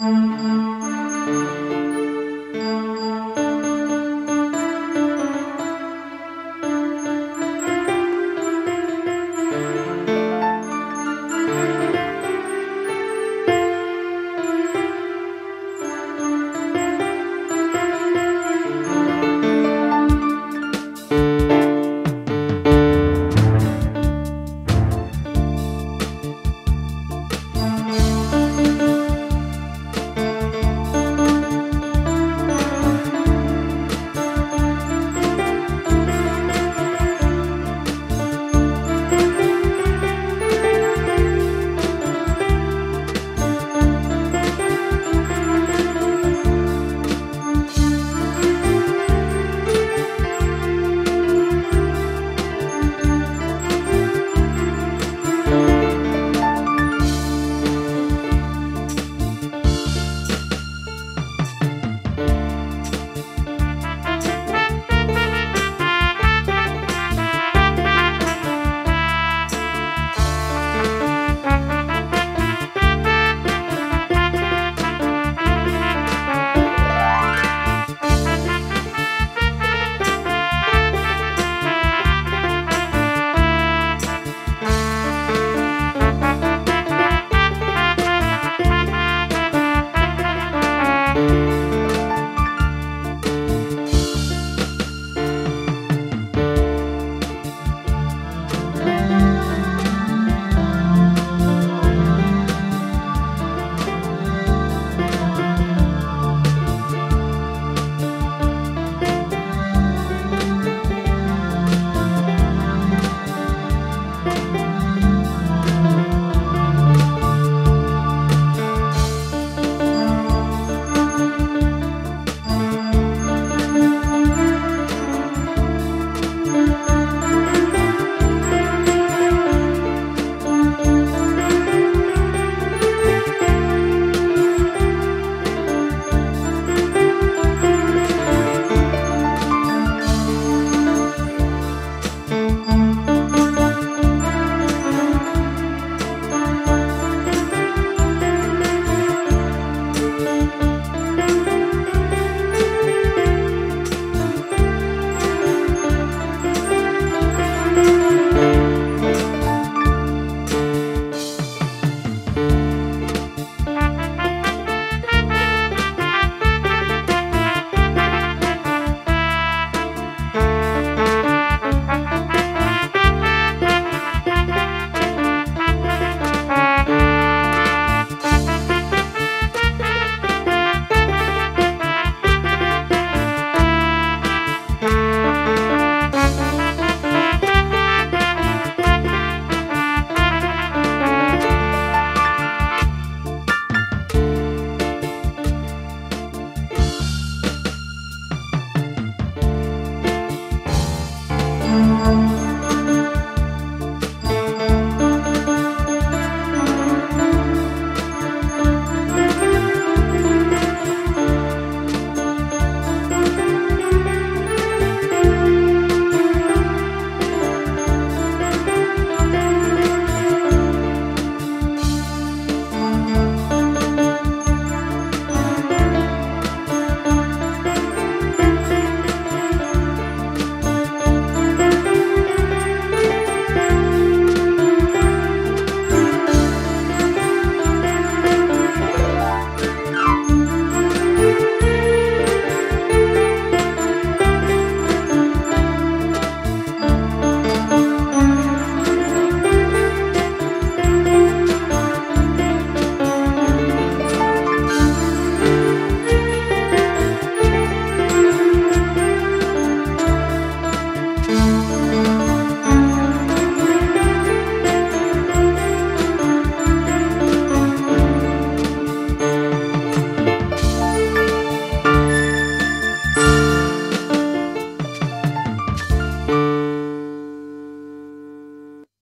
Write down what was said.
Música